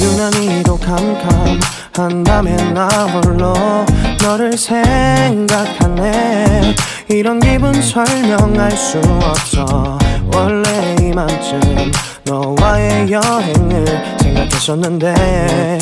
유난히도 캄캄한 밤에 나 홀로 너를 생각하네. 이런 기분 설명할 수 없어. 원래 이만쯤 너와의 여행을 생각했었는데